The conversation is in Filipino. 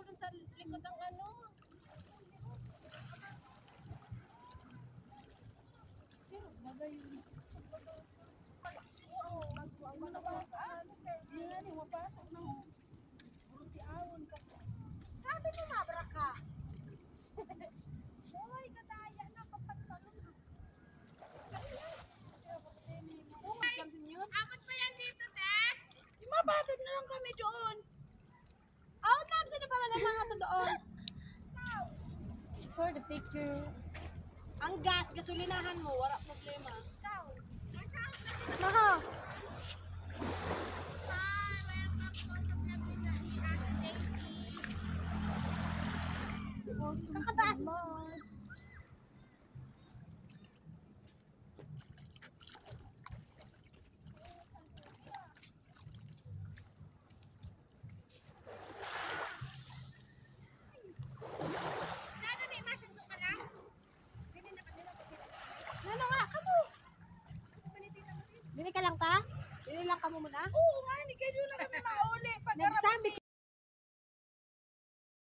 dun sa likod ng ano. Pero bagay yun. Oo, ano ba? Hindi nga ni, mapasok na. Puro si Awon kasi. Sabi mo mabra ka. Hoy, kadaya na kapantalon ha. Apat pa yan dito, te. Mabatid na lang kami doon. Doon? For the picture. Ang gas, gasolinahan mo, wala problema. Maha. Kakataas mo. Ano nga, kamo? Dili ka lang ta? Dili lang kamo muna? Oo nga, ni kayo na kami mauli. Pag Nagsabi